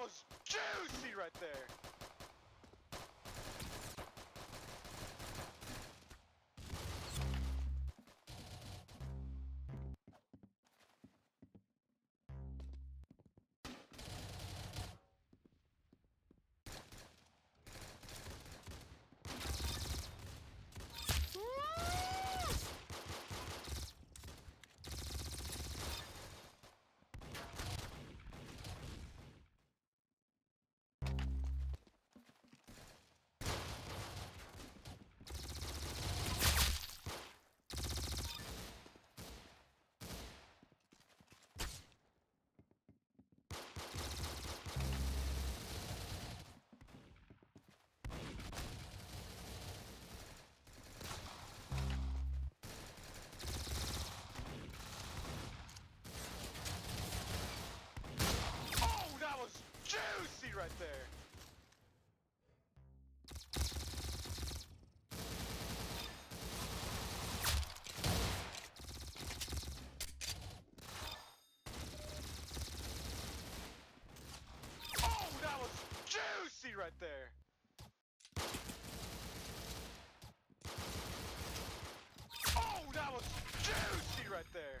was juicy right there. beauty right there. Oh, that was juicy right there. Oh, that was juicy right there.